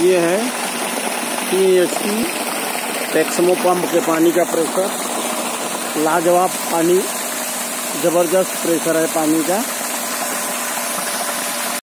ये है T H P Texmo pump के पानी का प्रेशर लाजवाब पानी, ज़बरदस्त प्रेशर है पानी का।